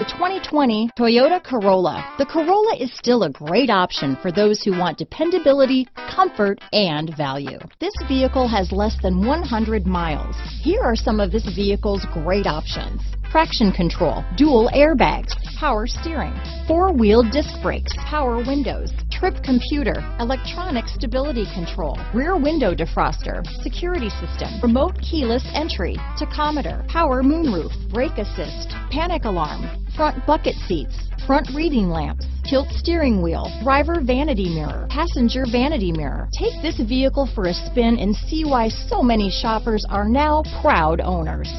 The 2020 Toyota Corolla. The Corolla is still a great option for those who want dependability, comfort, and value. This vehicle has less than 100 miles. Here are some of this vehicle's great options. Traction control, dual airbags, power steering, four-wheel disc brakes, power windows, trip computer, electronic stability control, rear window defroster, security system, remote keyless entry, tachometer, power moonroof, brake assist, panic alarm, front bucket seats, front reading lamps, tilt steering wheel, driver vanity mirror, passenger vanity mirror. Take this vehicle for a spin and see why so many shoppers are now proud owners.